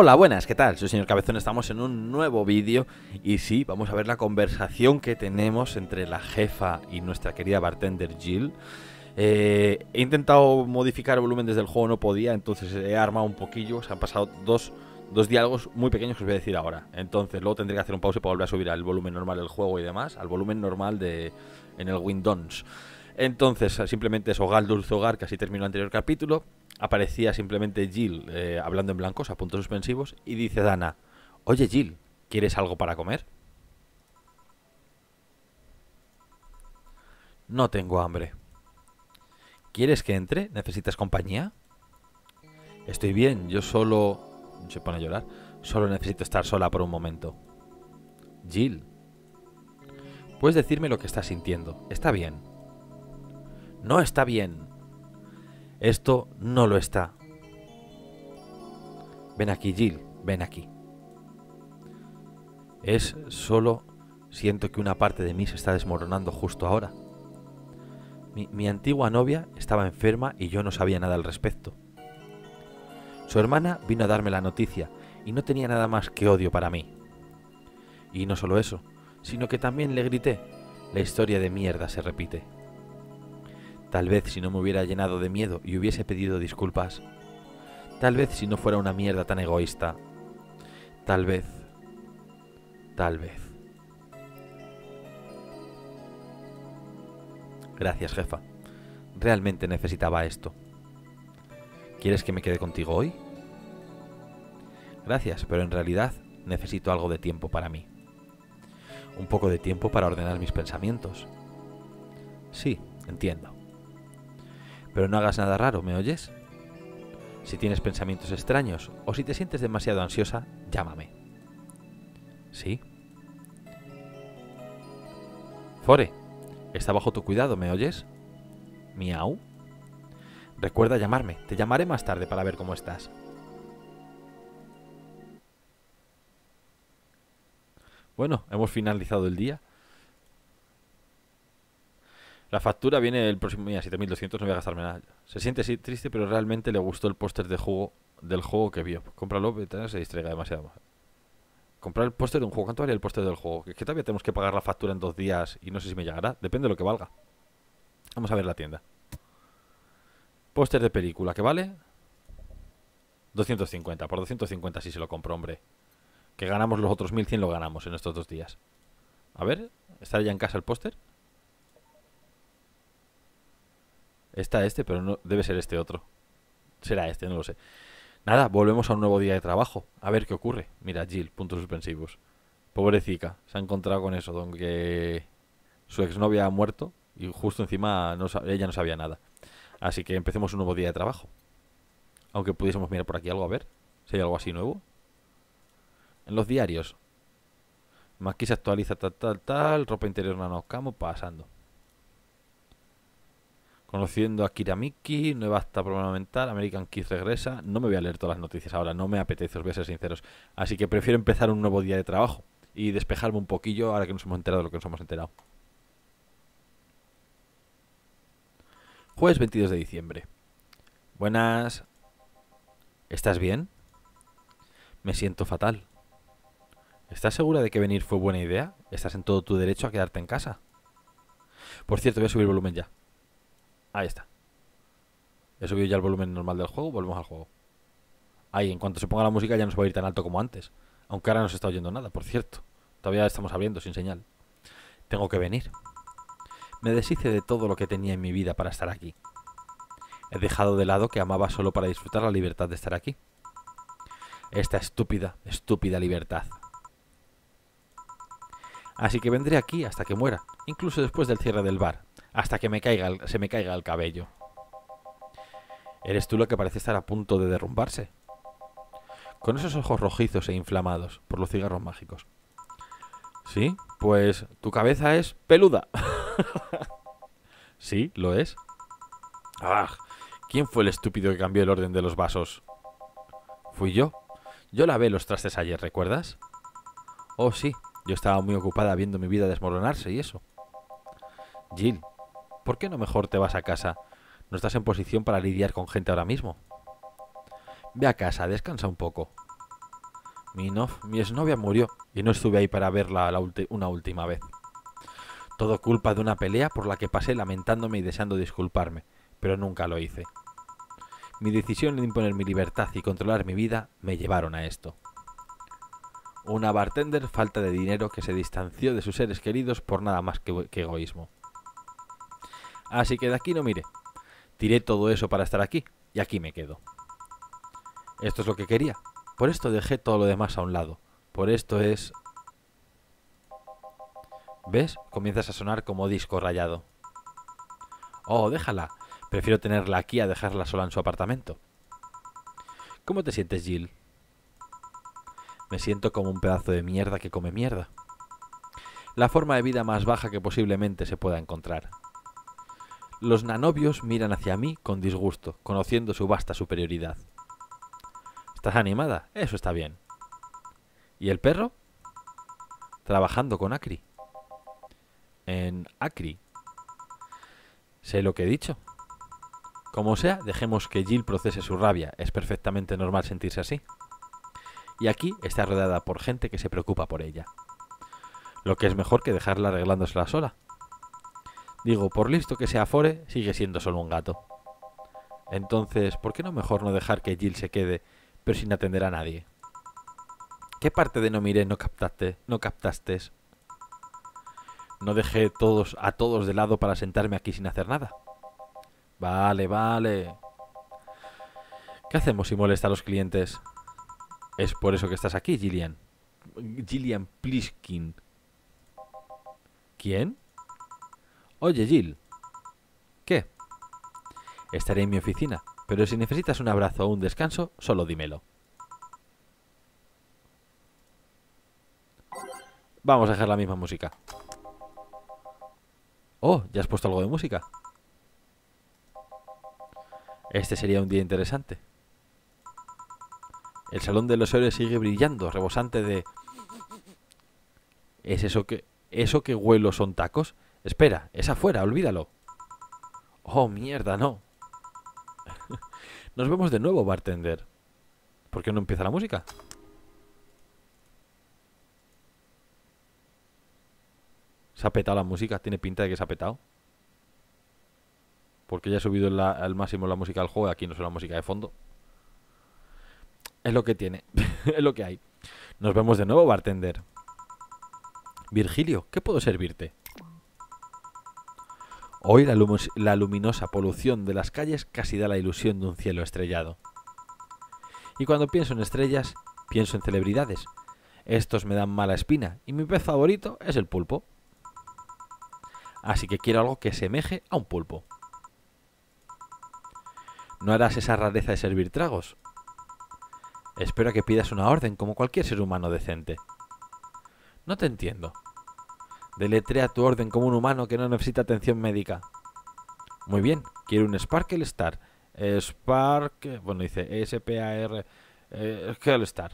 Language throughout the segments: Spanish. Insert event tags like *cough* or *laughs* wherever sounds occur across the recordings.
Hola, buenas, ¿qué tal? Soy señor Cabezón, estamos en un nuevo vídeo y sí, vamos a ver la conversación que tenemos entre la jefa y nuestra querida bartender Jill. Eh, he intentado modificar el volumen desde el juego, no podía, entonces he armado un poquillo, se han pasado dos, dos diálogos muy pequeños que os voy a decir ahora. Entonces luego tendré que hacer un pause para volver a subir al volumen normal del juego y demás, al volumen normal de en el Windows. Entonces, simplemente es Hogar Dulce Hogar, que así terminó el anterior capítulo. Aparecía simplemente Jill eh, hablando en blancos, a puntos suspensivos, y dice Dana, oye Jill, ¿quieres algo para comer? No tengo hambre. ¿Quieres que entre? ¿Necesitas compañía? Estoy bien, yo solo... Se pone a llorar. Solo necesito estar sola por un momento. Jill. Puedes decirme lo que estás sintiendo. Está bien. No está bien. Esto no lo está. Ven aquí, Jill, ven aquí. Es solo siento que una parte de mí se está desmoronando justo ahora. Mi, mi, antigua novia estaba enferma y yo no sabía nada al respecto. Su hermana vino a darme la noticia y no tenía nada más que odio para mí. Y no solo eso, sino que también le grité, la historia de mierda se repite. Tal vez si no me hubiera llenado de miedo y hubiese pedido disculpas. Tal vez si no fuera una mierda tan egoísta. Tal vez. Tal vez. Gracias, jefa. Realmente necesitaba esto. ¿Quieres que me quede contigo hoy? Gracias, pero en realidad necesito algo de tiempo para mí. Un poco de tiempo para ordenar mis pensamientos. Sí, entiendo. Pero no hagas nada raro, ¿me oyes? Si tienes pensamientos extraños o si te sientes demasiado ansiosa, llámame. ¿Sí? Fore, está bajo tu cuidado, ¿me oyes? ¿Miau? Recuerda llamarme, te llamaré más tarde para ver cómo estás. Bueno, hemos finalizado el día. La factura viene el próximo día, 7200, no voy a gastarme nada. Se siente así triste, pero realmente le gustó el póster de juego del juego que vio. Cómpralo, se distraiga demasiado. Comprar el póster de un juego. ¿Cuánto vale el póster del juego? Que, que todavía tenemos que pagar la factura en dos días y no sé si me llegará. Depende de lo que valga. Vamos a ver la tienda. Póster de película, ¿qué vale? 250. Por 250 sí se lo compro, hombre. Que ganamos los otros 1100 lo ganamos en estos dos días. A ver, ¿está ya en casa el póster? Está este, pero no debe ser este otro. Será este, no lo sé. Nada, volvemos a un nuevo día de trabajo. A ver qué ocurre. Mira, Jill, puntos suspensivos. Pobrecita, se ha encontrado con eso, donde su exnovia ha muerto y justo encima no, ella no sabía nada. Así que empecemos un nuevo día de trabajo. Aunque pudiésemos mirar por aquí algo a ver. Si hay algo así nuevo. En los diarios. Aquí se actualiza tal, tal, tal. Ropa interior nanocamo pasando. Conociendo a Kiramiki, nueva problema mental, American Kiss regresa. No me voy a leer todas las noticias ahora, no me apetece, os voy a ser sinceros. Así que prefiero empezar un nuevo día de trabajo y despejarme un poquillo ahora que nos hemos enterado de lo que nos hemos enterado. Jueves 22 de diciembre. Buenas. ¿Estás bien? Me siento fatal. ¿Estás segura de que venir fue buena idea? ¿Estás en todo tu derecho a quedarte en casa? Por cierto, voy a subir el volumen ya. Ahí está. He subido ya el volumen normal del juego, volvemos al juego. Ahí, en cuanto se ponga la música ya no se va a ir tan alto como antes. Aunque ahora no se está oyendo nada, por cierto. Todavía estamos abriendo sin señal. Tengo que venir. Me deshice de todo lo que tenía en mi vida para estar aquí. He dejado de lado que amaba solo para disfrutar la libertad de estar aquí. Esta estúpida, estúpida libertad. Así que vendré aquí hasta que muera, incluso después del cierre del bar, hasta que me caiga se me caiga el cabello. Eres tú lo que parece estar a punto de derrumbarse. Con esos ojos rojizos e inflamados por los cigarros mágicos. Sí, pues tu cabeza es peluda. *laughs* sí, lo es. Ah, ¿quién fue el estúpido que cambió el orden de los vasos? Fui yo. Yo lavé los trastes ayer, ¿recuerdas? Oh, sí, yo estaba muy ocupada viendo mi vida desmoronarse y eso. Jill, ¿por qué no mejor te vas a casa? No estás en posición para lidiar con gente ahora mismo. Ve a casa, descansa un poco. Mi, mi exnovia murió y no estuve ahí para verla una última vez. Todo culpa de una pelea por la que pasé lamentándome y deseando disculparme, pero nunca lo hice. Mi decisión de imponer mi libertad y controlar mi vida me llevaron a esto. Una bartender falta de dinero que se distanció de sus seres queridos por nada más que egoísmo. Así que de aquí no mire. Tiré todo eso para estar aquí y aquí me quedo. Esto es lo que quería. Por esto dejé todo lo demás a un lado. Por esto es... ¿Ves? Comienzas a sonar como disco rayado. Oh, déjala. Prefiero tenerla aquí a dejarla sola en su apartamento. ¿Cómo te sientes, Jill? Me siento como un pedazo de mierda que come mierda. La forma de vida más baja que posiblemente se pueda encontrar. Los nanobios miran hacia mí con disgusto, conociendo su vasta superioridad. ¿Estás animada? Eso está bien. ¿Y el perro? Trabajando con Acri. En Acri. Sé lo que he dicho. Como sea, dejemos que Jill procese su rabia. Es perfectamente normal sentirse así. Y aquí está rodeada por gente que se preocupa por ella. Lo que es mejor que dejarla arreglándosela sola. Digo, por listo que sea Fore, sigue siendo solo un gato. Entonces, ¿por qué no mejor no dejar que Jill se quede, pero sin atender a nadie? ¿Qué parte de no miré no captaste? No captaste? No dejé todos a todos de lado para sentarme aquí sin hacer nada. Vale, vale. ¿Qué hacemos si molesta a los clientes? Es por eso que estás aquí, Gillian. Gillian Pliskin. ¿Quién? Oye, Jill. ¿Qué? Estaré en mi oficina, pero si necesitas un abrazo o un descanso, solo dímelo. Vamos a dejar la misma música. Oh, ¿ya has puesto algo de música? Este sería un día interesante. El salón de los héroes sigue brillando, rebosante de... ¿Es eso que... ¿Eso que huelo son tacos? Espera, es afuera, olvídalo. Oh, mierda, no. *laughs* Nos vemos de nuevo, bartender. ¿Por qué no empieza la música? Se ha petado la música, tiene pinta de que se ha petado. Porque ya he subido al máximo la música del juego y aquí no la música de fondo. Es lo que tiene. *laughs* es lo que hay. Nos vemos de nuevo, bartender. Virgilio, ¿qué puedo servirte? Hoy la, luminosa polución de las calles casi da la ilusión de un cielo estrellado. Y cuando pienso en estrellas, pienso en celebridades. Estos me dan mala espina y mi pez favorito es el pulpo. Así que quiero algo que semeje a un pulpo. ¿No harás esa rareza de servir tragos? Espero que pidas una orden como cualquier ser humano decente. No te entiendo. Deletrea tu orden como un humano que no necesita atención médica. Muy bien, quiero un Sparkle Star. Spark... Bueno, dice S-P-A-R... Eh, Star.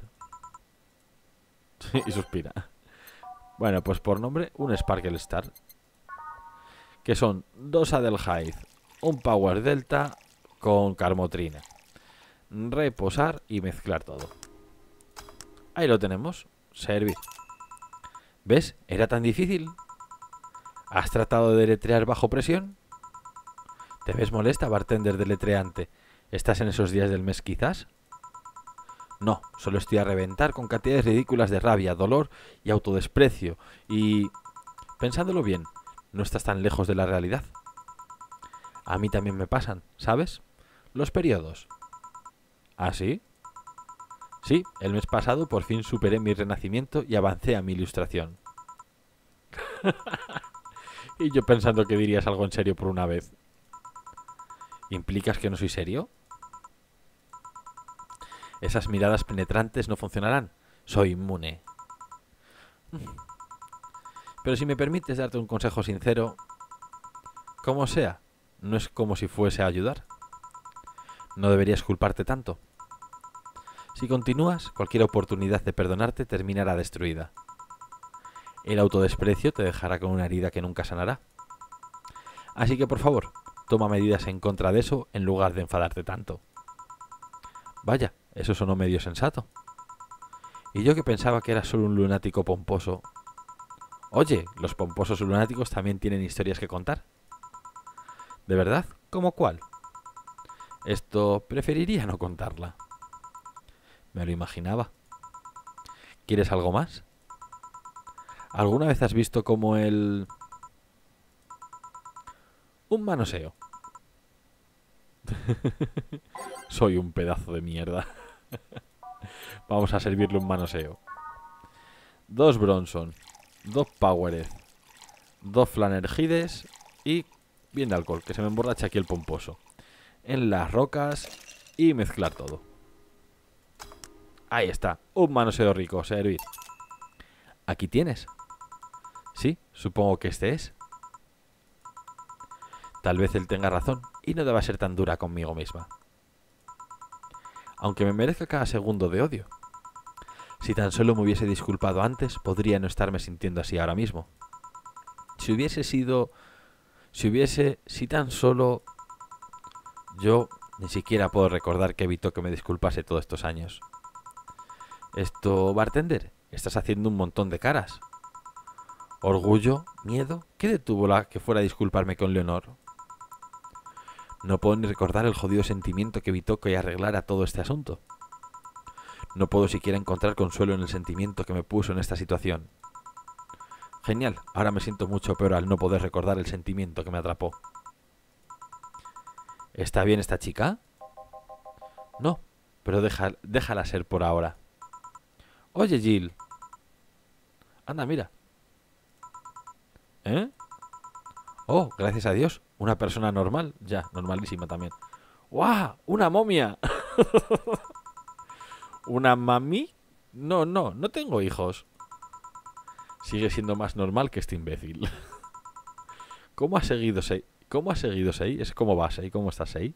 *laughs* y suspira. Bueno, pues por nombre, un Sparkle Star. Que son dos Adelheid, un Power Delta, con carmotrina. Reposar y mezclar todo. Ahí lo tenemos. Servir. ¿Ves? ¿Era tan difícil? ¿Has tratado de deletrear bajo presión? ¿Te ves molesta, bartender deletreante? ¿Estás en esos días del mes quizás? No, solo estoy a reventar con cantidades ridículas de rabia, dolor y autodesprecio. Y... Pensándolo bien, no estás tan lejos de la realidad. A mí también me pasan, ¿sabes? Los periodos. ¿Ah, sí? Sí, el mes pasado por fin superé mi renacimiento y avancé a mi ilustración. *laughs* y yo pensando que dirías algo en serio por una vez. ¿Implicas que no soy serio? Esas miradas penetrantes no funcionarán. Soy inmune. Pero si me permites darte un consejo sincero, como sea, no es como si fuese a ayudar. No deberías culparte tanto. Si continúas, cualquier oportunidad de perdonarte terminará destruida. El autodesprecio te dejará con una herida que nunca sanará. Así que por favor, toma medidas en contra de eso en lugar de enfadarte tanto. Vaya, eso sonó medio sensato. Y yo que pensaba que era solo un lunático pomposo. Oye, los pomposos lunáticos también tienen historias que contar. ¿De verdad? ¿Cómo cuál? Esto preferiría no contarla. Me lo imaginaba. ¿Quieres algo más? ¿Alguna vez has visto como el... un manoseo? *laughs* Soy un pedazo de mierda. *laughs* Vamos a servirle un manoseo. Dos Bronson, dos Powered, dos Flanergides y bien de alcohol, que se me emborracha aquí el pomposo. En las rocas y mezclar todo. Ahí está, un manoseo rico, servir. Aquí tienes. Sí, supongo que este es. Tal vez él tenga razón y no deba ser tan dura conmigo misma aunque me merezca cada segundo de odio. Si tan solo me hubiese disculpado antes, podría no estarme sintiendo así ahora mismo. Si hubiese sido... Si hubiese... Si tan solo... Yo ni siquiera puedo recordar que evitó que me disculpase todos estos años. Esto, bartender, estás haciendo un montón de caras. Orgullo, miedo, ¿qué detuvo la que fuera a disculparme con Leonor? No puedo ni recordar el jodido sentimiento que evitó que arreglara todo este asunto. No puedo siquiera encontrar consuelo en el sentimiento que me puso en esta situación. Genial, ahora me siento mucho peor al no poder recordar el sentimiento que me atrapó. ¿Está bien esta chica? No, pero déjala ser por ahora. Oye, Jill. Anda, mira. ¿Eh? Oh, gracias a Dios. Una persona normal, ya, normalísima también. ¡Guau! ¡Una momia! *laughs* ¿Una mami? No, no, no tengo hijos. Sigue siendo más normal que este imbécil. *laughs* ¿Cómo ha seguido Sei? ¿Cómo ha seguido Sei? ¿Es cómo va Sei? ¿Cómo está Sei?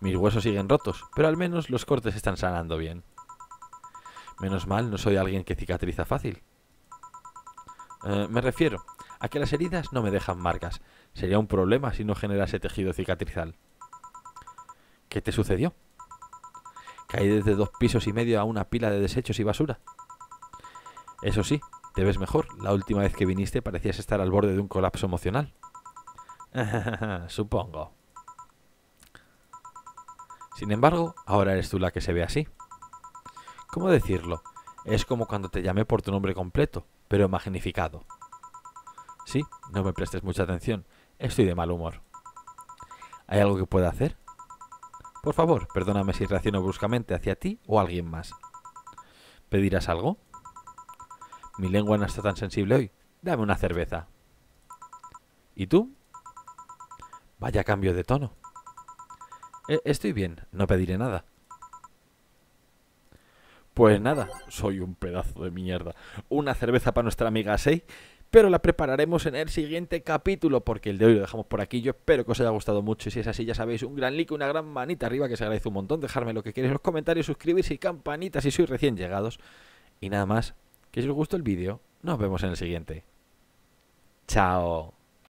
Mis huesos siguen rotos, pero al menos los cortes están sanando bien. Menos mal, no soy alguien que cicatriza fácil. Eh, me refiero a que las heridas no me dejan marcas, Sería un problema si no generase tejido cicatrizal. ¿Qué te sucedió? Caí desde dos pisos y medio a una pila de desechos y basura. Eso sí, te ves mejor. La última vez que viniste parecías estar al borde de un colapso emocional. *laughs* Supongo. Sin embargo, ahora eres tú la que se ve así. ¿Cómo decirlo? Es como cuando te llamé por tu nombre completo, pero magnificado. Sí, no me prestes mucha atención. Estoy de mal humor. ¿Hay algo que pueda hacer? Por favor, perdóname si reacciono bruscamente hacia ti o alguien más. ¿Pedirás algo? Mi lengua no está tan sensible hoy. Dame una cerveza. ¿Y tú? Vaya cambio de tono. E, estoy bien, no pediré nada. Pues nada, soy un pedazo de mierda. Una cerveza para nuestra amiga Sei pero la prepararemos en el siguiente capítulo, porque el de hoy lo dejamos por aquí. Yo espero que os haya gustado mucho y si es así, ya sabéis, un gran like, una gran manita arriba que se agradece un montón. Dejarme lo que queréis en los comentarios, suscribirse y campanita si sois recién llegados. Y nada más, que si os gustó el vídeo, nos vemos en el siguiente. Chao.